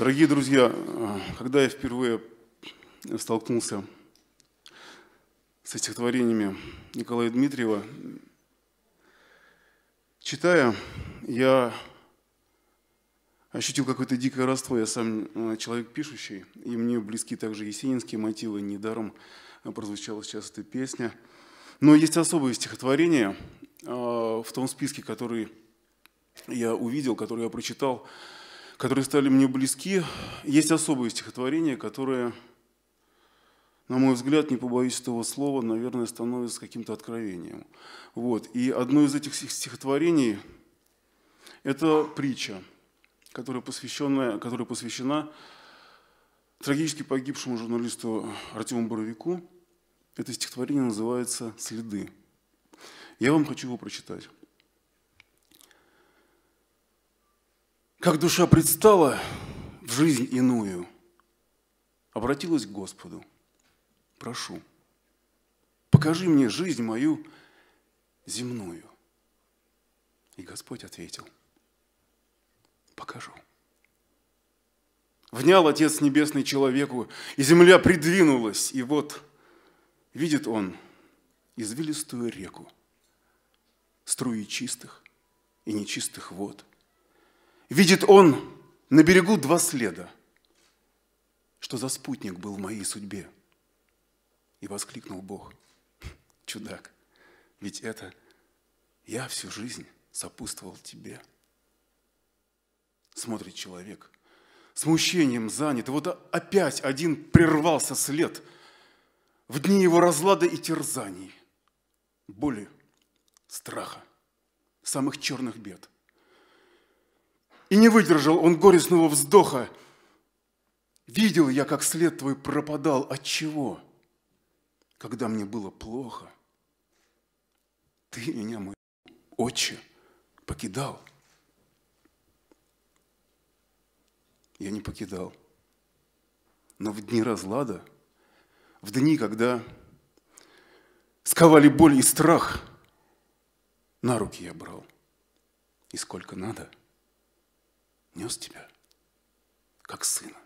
Дорогие друзья, когда я впервые столкнулся со стихотворениями Николая Дмитриева, читая, я ощутил какое-то дикое родство. Я сам э, человек пишущий, и мне близки также есенинские мотивы. Недаром прозвучала сейчас эта песня. Но есть особые стихотворения э, в том списке, который я увидел, который я прочитал, которые стали мне близки. Есть особые стихотворения, которые, на мой взгляд, не побоюсь этого слова, наверное, становятся каким-то откровением. Вот. И одно из этих стихотворений – это притча – которая, посвященная, которая посвящена трагически погибшему журналисту Артему Боровику. Это стихотворение называется «Следы». Я вам хочу его прочитать. Как душа предстала в жизнь иную, обратилась к Господу. Прошу, покажи мне жизнь мою земную. И Господь ответил – покажу. Внял Отец Небесный человеку, и земля придвинулась, и вот видит он извилистую реку, струи чистых и нечистых вод. Видит он на берегу два следа, что за спутник был в моей судьбе. И воскликнул Бог, чудак, ведь это я всю жизнь сопутствовал тебе смотрит человек. Смущением занят. Вот опять один прервался след в дни его разлада и терзаний, боли, страха, самых черных бед. И не выдержал он горестного вздоха. Видел я, как след твой пропадал. От чего? Когда мне было плохо, ты меня, мой отче, покидал. я не покидал. Но в дни разлада, в дни, когда сковали боль и страх, на руки я брал. И сколько надо, нес тебя, как сына.